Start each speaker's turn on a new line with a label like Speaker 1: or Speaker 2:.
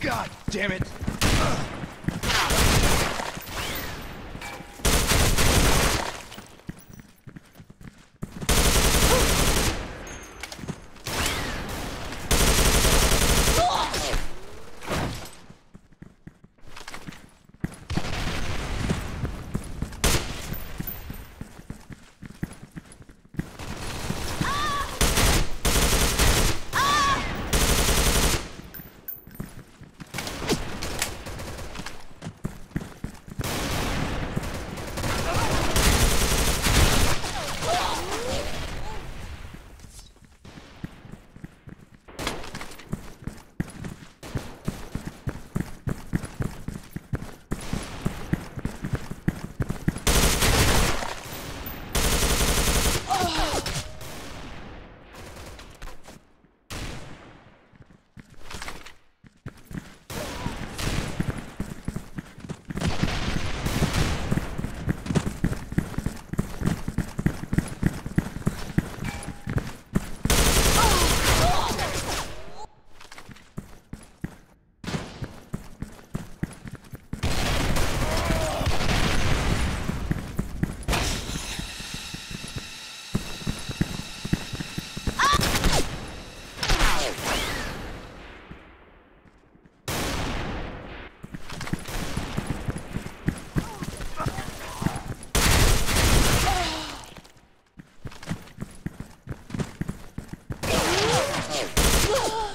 Speaker 1: God damn it! Whoa!